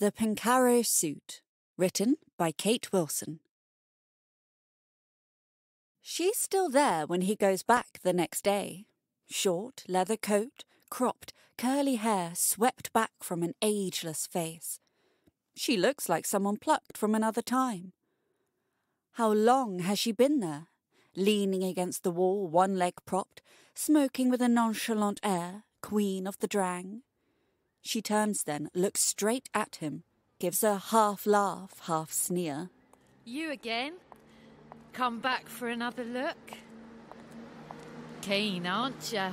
The Pencarrow Suit, written by Kate Wilson. She's still there when he goes back the next day. Short leather coat, cropped, curly hair swept back from an ageless face. She looks like someone plucked from another time. How long has she been there? Leaning against the wall, one leg propped, smoking with a nonchalant air, queen of the drang. She turns then, looks straight at him, gives a half laugh, half sneer. You again? Come back for another look? Keen, aren't you?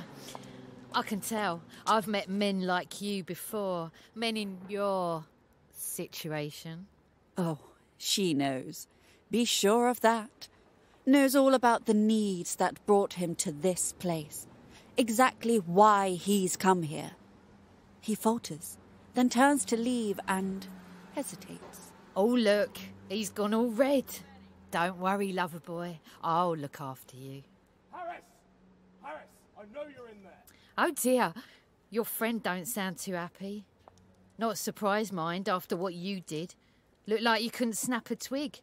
I can tell. I've met men like you before. Men in your situation. Oh, she knows. Be sure of that. Knows all about the needs that brought him to this place. Exactly why he's come here. He falters, then turns to leave and hesitates. Oh, look, he's gone all red. Don't worry, lover boy. I'll look after you. Harris! Harris, I know you're in there. Oh dear, your friend don't sound too happy. Not surprised, mind, after what you did. Looked like you couldn't snap a twig.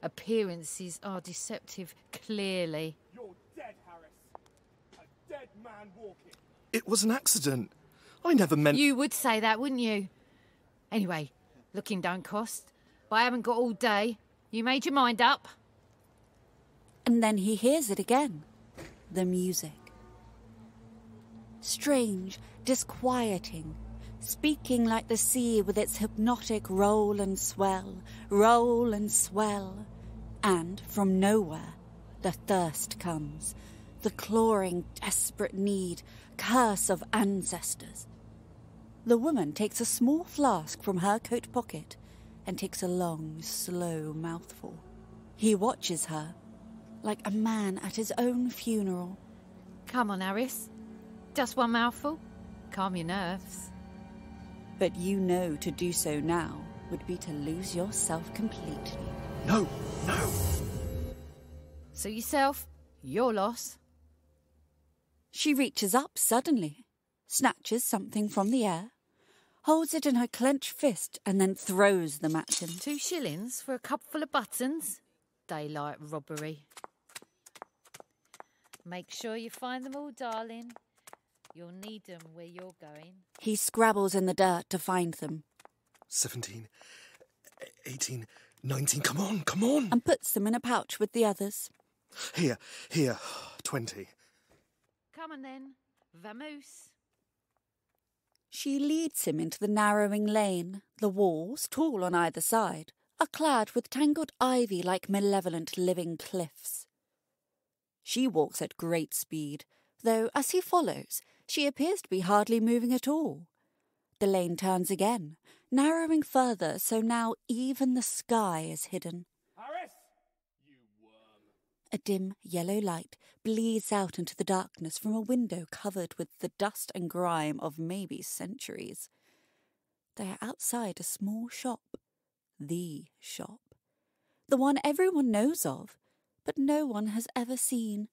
Appearances are deceptive, clearly. You're dead, Harris. A dead man walking. It was an accident. I never meant. You would say that, wouldn't you? Anyway, looking don't cost. But I haven't got all day. You made your mind up? And then he hears it again the music. Strange, disquieting, speaking like the sea with its hypnotic roll and swell, roll and swell. And from nowhere, the thirst comes, the clawing, desperate need, curse of ancestors. The woman takes a small flask from her coat pocket and takes a long, slow mouthful. He watches her, like a man at his own funeral. Come on, Harris. Just one mouthful. Calm your nerves. But you know to do so now would be to lose yourself completely. No, no. So yourself. Your loss. She reaches up suddenly, snatches something from the air, holds it in her clenched fist, and then throws them at him. Two shillings for a cupful of buttons? Daylight robbery. Make sure you find them all, darling. You'll need them where you're going. He scrabbles in the dirt to find them 17, 18, 19. Come on, come on. and puts them in a pouch with the others. Here, here. 20. Come on then. Vamoose. She leads him into the narrowing lane. The walls, tall on either side, are clad with tangled ivy like malevolent living cliffs. She walks at great speed, though as he follows, she appears to be hardly moving at all. The lane turns again, narrowing further, so now even the sky is hidden. A dim yellow light bleeds out into the darkness from a window covered with the dust and grime of maybe centuries. They are outside a small shop. The shop. The one everyone knows of, but no one has ever seen.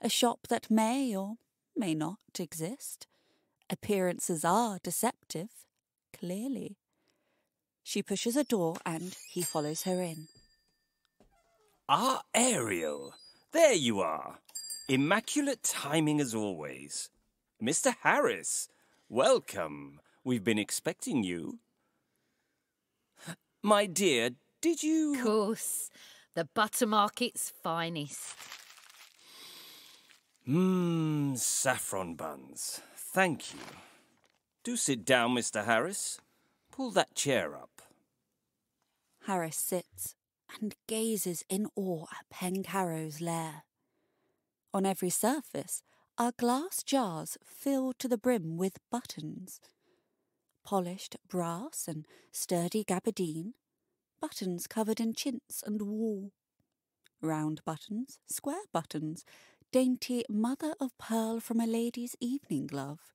A shop that may or may not exist. Appearances are deceptive, clearly. She pushes a door and he follows her in. Ah, Ariel. There you are. Immaculate timing as always. Mr. Harris, welcome. We've been expecting you. My dear, did you. Of course. The butter market's finest. Mmm, saffron buns. Thank you. Do sit down, Mr. Harris. Pull that chair up. Harris sits and gazes in awe at Pencarrow's lair. On every surface are glass jars filled to the brim with buttons. Polished brass and sturdy gabardine, buttons covered in chintz and wool. Round buttons, square buttons, dainty mother of pearl from a lady's evening glove.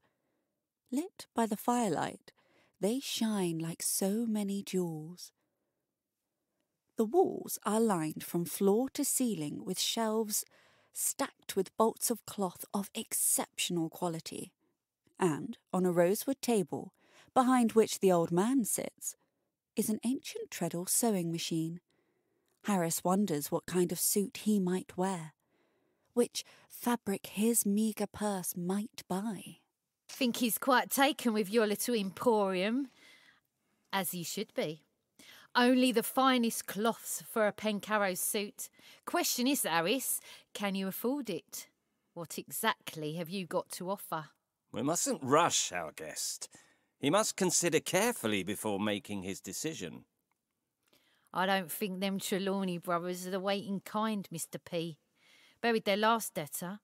Lit by the firelight, they shine like so many jewels. The walls are lined from floor to ceiling with shelves stacked with bolts of cloth of exceptional quality. And on a rosewood table, behind which the old man sits, is an ancient treadle sewing machine. Harris wonders what kind of suit he might wear, which fabric his meagre purse might buy. Think he's quite taken with your little emporium, as he should be. Only the finest cloths for a Pencarrow suit. Question is, Harris, can you afford it? What exactly have you got to offer? We mustn't rush our guest. He must consider carefully before making his decision. I don't think them Trelawney brothers are the waiting kind, Mr. P. Buried their last debtor,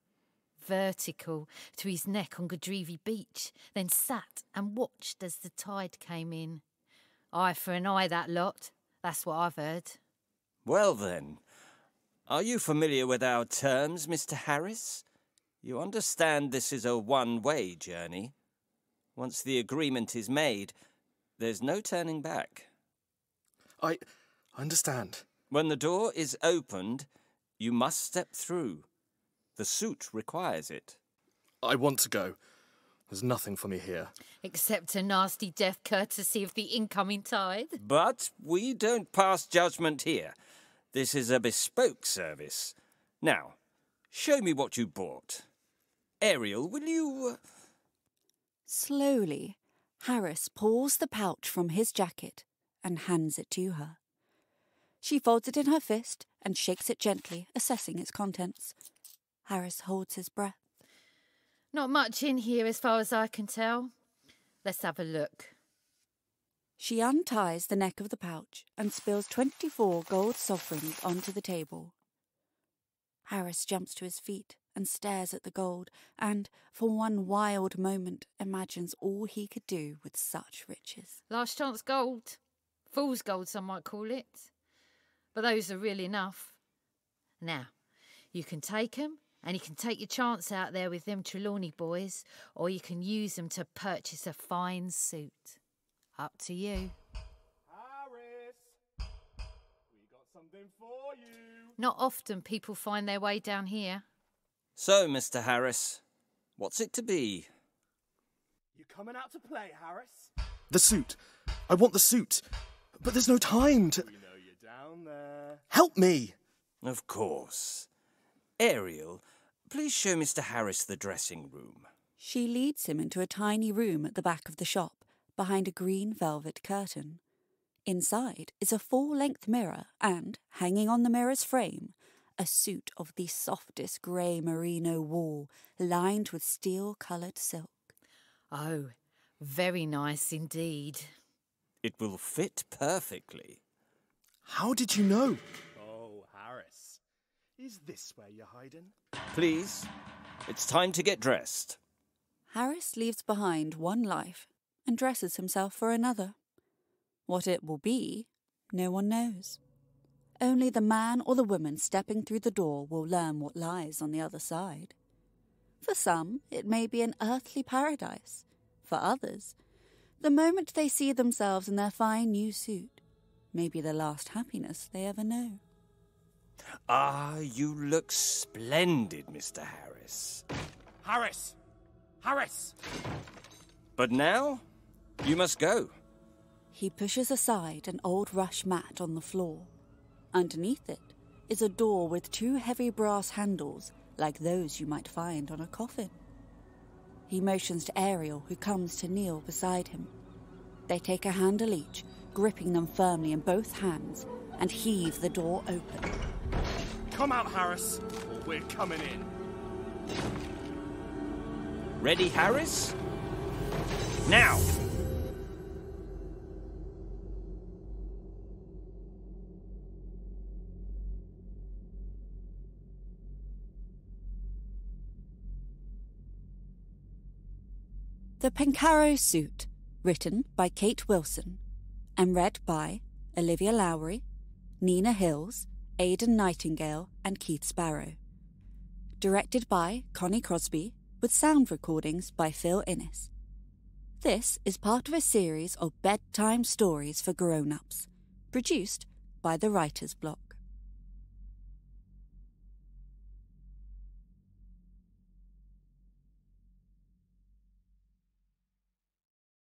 vertical, to his neck on Godrevy Beach, then sat and watched as the tide came in. Eye for an eye, that lot. That's what I've heard. Well then, are you familiar with our terms, Mr. Harris? You understand this is a one way journey. Once the agreement is made, there's no turning back. I understand. When the door is opened, you must step through. The suit requires it. I want to go. There's nothing for me here. Except a nasty death courtesy of the incoming tide. But we don't pass judgment here. This is a bespoke service. Now, show me what you bought. Ariel, will you. uh, Slowly, Harris pulls the pouch from his jacket and hands it to her. She folds it in her fist and shakes it gently, assessing its contents. Harris holds his breath. Not much in here as far as I can tell. Let's have a look. She unties the neck of the pouch and spills 24 gold sovereigns onto the table. Harris jumps to his feet and stares at the gold, and for one wild moment imagines all he could do with such riches. Last chance gold. Fool's gold, some might call it. But those are real enough. Now, you can take 'em and you can take your chance out there with them Trelawney boys, or you can use them to purchase a fine suit. Up to you. Harris! We got something for you. Not often people find their way down here. So, Mr. Harris, what's it to be? You coming out to play, Harris? The suit. I want the suit. But there's no time to. We know you're down there. Help me! Of course. Ariel, please show Mr. Harris the dressing room. She leads him into a tiny room at the back of the shop, behind a green velvet curtain. Inside is a full length mirror, and, hanging on the mirror's frame, a suit of the softest grey merino wool, lined with steel coloured silk. Oh, very nice indeed. It will fit perfectly. How did you know? Harris. Is this where you're hiding? Please, it's time to get dressed. Harris leaves behind one life and dresses himself for another. What it will be, no one knows. Only the man or the woman stepping through the door will learn what lies on the other side. For some, it may be an earthly paradise. For others, the moment they see themselves in their fine new suit may be the last happiness they ever know. Ah, you look splendid, Mr. Harris. Harris! Harris! But now, you must go. He pushes aside an old rush mat on the floor. Underneath it is a door with two heavy brass handles like those you might find on a coffin. He motions to Ariel, who comes to kneel beside him. They take a handle each, gripping them firmly in both hands, and heave the door open. Come out, Harris, or we're coming in. Ready, Harris? Now! The Pencarrow Suit, written by Kate Wilson and read by Olivia Lowry, Nina Hills, Aidan Nightingale, and Keith Sparrow. Directed by Connie Crosby, with sound recordings by Phil Innes. This is part of a series of bedtime stories for grown ups, produced by the Writer's Block.